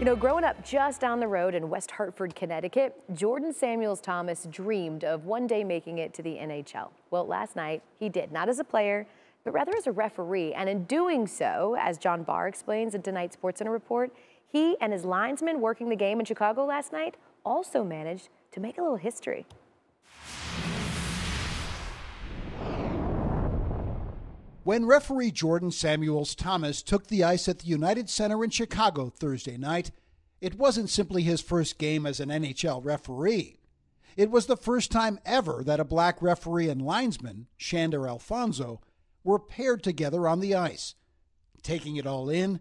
You know, growing up just down the road in West Hartford, Connecticut, Jordan Samuels Thomas dreamed of one day making it to the NHL. Well, last night he did, not as a player, but rather as a referee. And in doing so, as John Barr explains in tonight's SportsCenter report, he and his linesmen working the game in Chicago last night also managed to make a little history. When referee Jordan Samuels Thomas took the ice at the United Center in Chicago Thursday night, it wasn't simply his first game as an NHL referee. It was the first time ever that a black referee and linesman, Shandor Alphonso, were paired together on the ice. Taking it all in,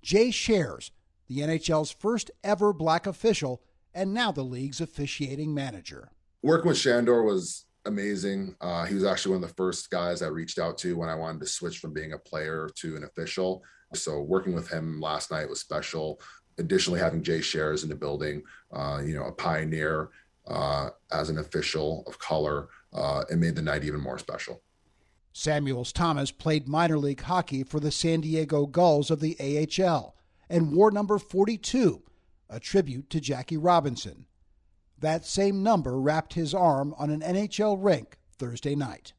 Jay Sharrers, the NHL's first ever black official and now the league's officiating manager. Working with Shandor was amazing. Uh, he was actually one of the first guys I reached out to when I wanted to switch from being a player to an official. So working with him last night was special. Additionally, having Jay Sharrers in the building, uh, you know, a pioneer uh, as an official of color, uh, it made the night even more special. Samuels Thomas played minor league hockey for the San Diego Gulls of the AHL and wore number 42, a tribute to Jackie Robinson. That same number wrapped his arm on an NHL rink Thursday night.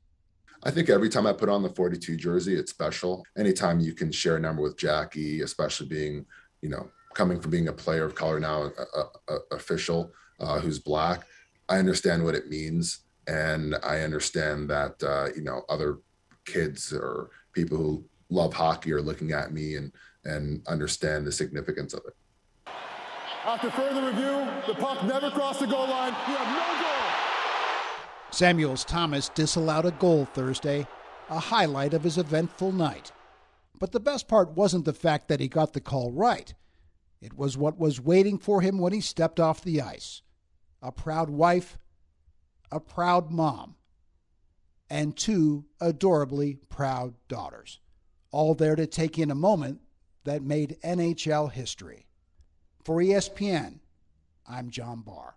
I think every time I put on the 42 jersey, it's special. Anytime you can share a number with Jackie, especially being, you know, coming from being a player of color now, a, a, a official uh, who's black, I understand what it means, and I understand that uh, you know other kids or people who love hockey are looking at me and and understand the significance of it. After further review, the puck never crossed the goal line. You have no goal. Samuels Thomas disallowed a goal Thursday, a highlight of his eventful night. But the best part wasn't the fact that he got the call right. It was what was waiting for him when he stepped off the ice a proud wife, a proud mom, and two adorably proud daughters, all there to take in a moment that made NHL history. For ESPN, I'm John Barr.